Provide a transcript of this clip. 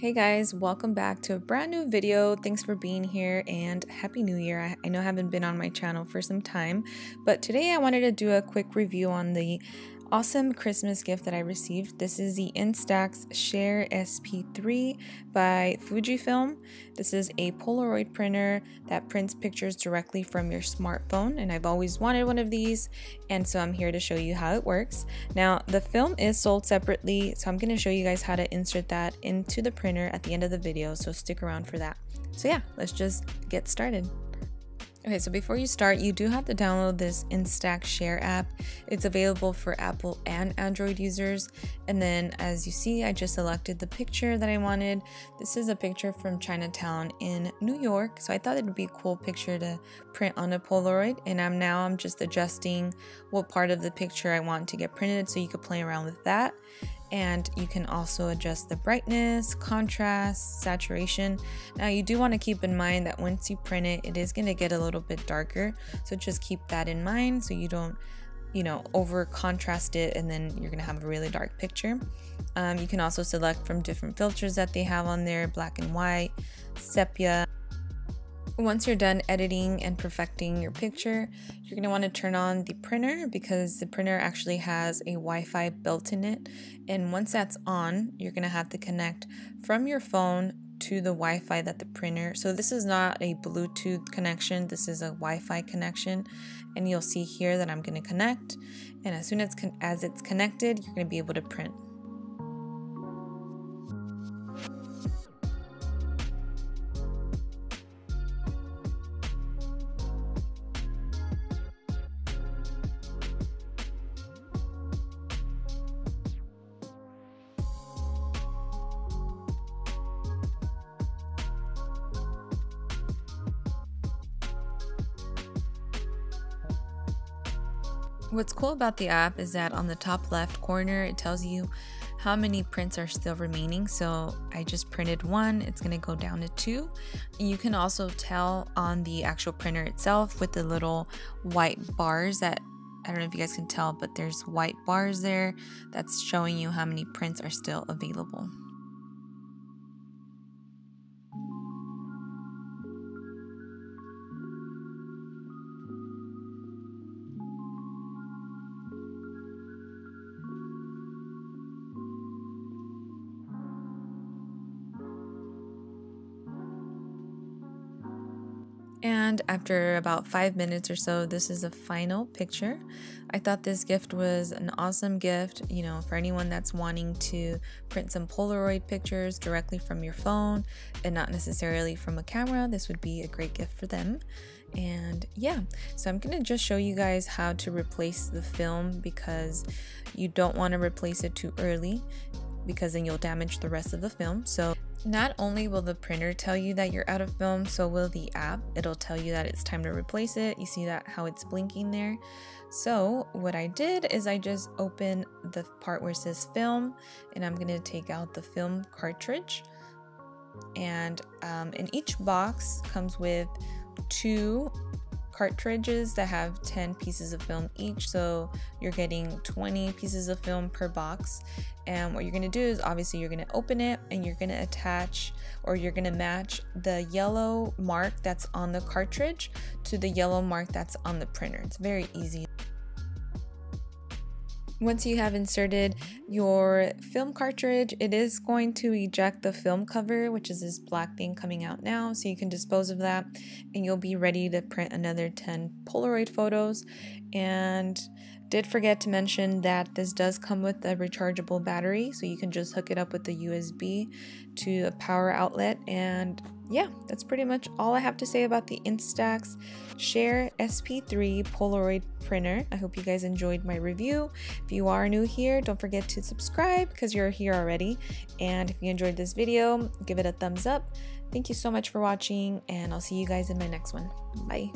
Hey guys, welcome back to a brand new video. Thanks for being here and Happy New Year. I, know I haven't been on my channel for some time, but today I wanted to do a quick review on the awesome Christmas gift that I received. This is the Instax Share SP3 by Fujifilm. This is a Polaroid printer that prints pictures directly from your smartphone, and I've always wanted one of these, and so I'm here to show you how it works. Now, the film is sold separately, so I'm going to show you guys how to insert that into the printer at the end of the video, so stick around for that. So yeah, let's just get started. Okay, so before you start, you do have to download this Instax Share app. It's available for Apple and Android users. And then as you see, I just selected the picture that I wanted. This is a picture from Chinatown in New York. So I thought it would be a cool picture to print on a Polaroid. And I'm now I'm just adjusting what part of the picture I want to get printed so you could play around with that and you can also adjust the brightness, contrast, saturation. Now you do want to keep in mind that once you print it, it is going to get a little bit darker. So just keep that in mind so you don't, you know, over contrast it and then you're going to have a really dark picture. Um, you can also select from different filters that they have on there, black and white, sepia, once you're done editing and perfecting your picture, you're going to want to turn on the printer because the printer actually has a Wi-Fi built in it. And once that's on, you're going to have to connect from your phone to the Wi-Fi that the printer. So this is not a Bluetooth connection. This is a Wi-Fi connection. And you'll see here that I'm going to connect. And as soon as, as it's connected, you're going to be able to print. What's cool about the app is that on the top left corner, it tells you how many prints are still remaining. So I just printed one, it's gonna go down to two. You can also tell on the actual printer itself with the little white bars that I don't know if you guys can tell, but there's white bars there that's showing you how many prints are still available. And after about five minutes or so, this is a final picture. I thought this gift was an awesome gift, you know, for anyone that's wanting to print some Polaroid pictures directly from your phone and not necessarily from a camera. This would be a great gift for them. And yeah, so I'm gonna just show you guys how to replace the film because you don't want to replace it too early because then you'll damage the rest of the film. So not only will the printer tell you that you're out of film, so will the app. It'll tell you that it's time to replace it. You see that how it's blinking there. So what I did is I just open the part where it says film and I'm going to take out the film cartridge. And um, in each box comes with two cartridges that have 10 pieces of film each. So you're getting 20 pieces of film per box. And what you're going to do is obviously you're going to open it and you're going to attach or you're going to match the yellow mark that's on the cartridge to the yellow mark that's on the printer. It's very easy once you have inserted your film cartridge, it is going to eject the film cover, which is this black thing coming out now. So you can dispose of that and you'll be ready to print another 10 Polaroid photos. And did forget to mention that this does come with a rechargeable battery, so you can just hook it up with the USB to a power outlet. And yeah, that's pretty much all I have to say about the Instax Share SP3 Polaroid printer. I hope you guys enjoyed my review. If you are new here, don't forget to subscribe because you're here already. And if you enjoyed this video, give it a thumbs up. Thank you so much for watching, and I'll see you guys in my next one. Bye.